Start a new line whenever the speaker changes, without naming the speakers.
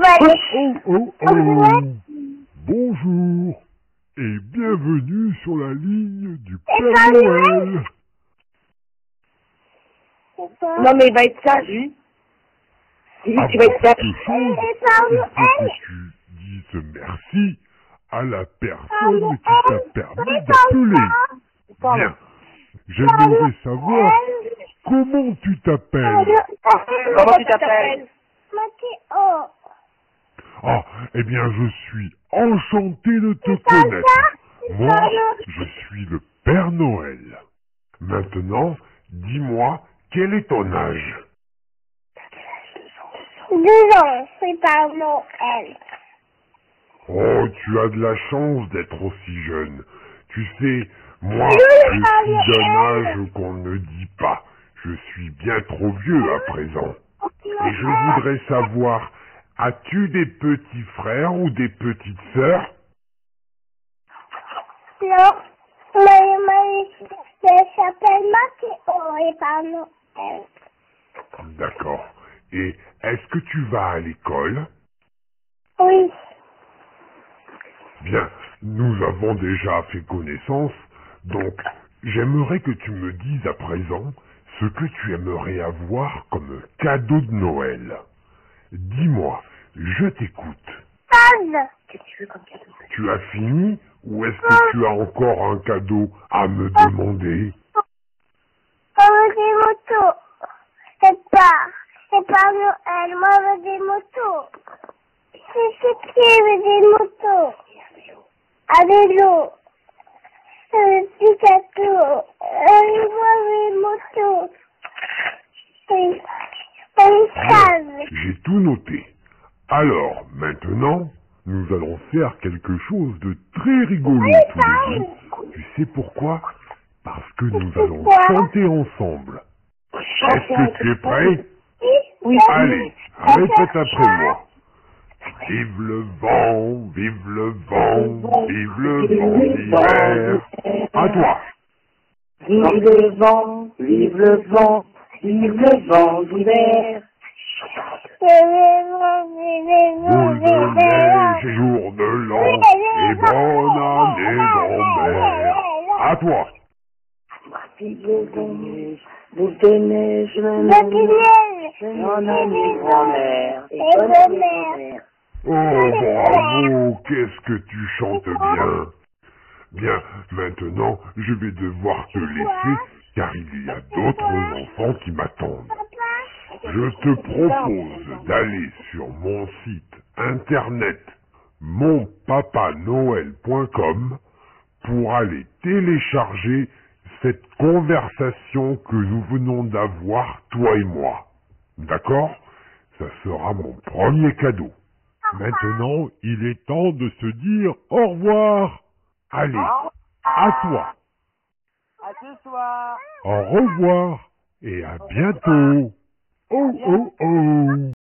Oh, oh, oh. Bonjour et bienvenue sur la ligne du Père Noël.
Non, mais il va être sage, lui. Être
que tu dises merci à la personne qui t'a permis d'appeler. Bien. J'aimerais savoir comment tu t'appelles.
Comment tu t'appelles?
Ah, eh bien, je suis enchanté de te connaître. Moi, je suis le Père Noël. Maintenant, dis-moi, quel est ton âge?
Deux ans, c'est pas Noël.
Oh, tu as de la chance d'être aussi jeune. Tu sais, moi, je suis d'un âge qu'on ne dit pas. Je suis bien trop vieux à présent. Et je voudrais savoir, as-tu des petits frères ou des petites sœurs?
Non, mais, mais, ça s'appelle Mathéo et pas Noël.
D'accord. Et est-ce que tu vas à l'école?
Oui,
Bien, nous avons déjà fait connaissance, donc j'aimerais que tu me dises à présent ce que tu aimerais avoir comme cadeau de Noël. Dis-moi, je t'écoute.
Paz,
Qu'est-ce que tu veux comme cadeau
Tu as fini ou est-ce que tu as encore un cadeau à me demander
on veut des motos. C'est pas, c'est pas Noël, moi je veux des motos. C'est ce qui veut des motos. À vélo. Un petit gâteau. Euh, moi je veux des motos. Oui. Une case.
J'ai tout noté. Alors, maintenant, nous allons faire quelque chose de très rigolo
Oui,
tous les deux. Tu sais pourquoi? Parce que nous allons chanter ensemble. Est-ce que tu es prêt?
Oui.
Allez, répète après moi. Vive le vent, vive le vent, vive le vent d'hiver. À toi.
Vive le vent, vive le vent, vive le vent d'hiver.
Neige, jour de l'an, et bonne année grand-mère. À toi.
Boule de neige, mon.
Oh, bravo, qu'est-ce que tu chantes bien. Bien, maintenant, je vais devoir te laisser, car il y a d'autres enfants qui m'attendent. Je te propose d'aller sur mon site internet monpapanoël.com pour aller télécharger cette conversation que nous venons d'avoir, toi et moi. D'accord? Ça sera mon premier cadeau. Maintenant, il est temps de se dire au revoir. Allez, à toi.
À ce soir.
Au revoir et à bientôt. Oh oh oh.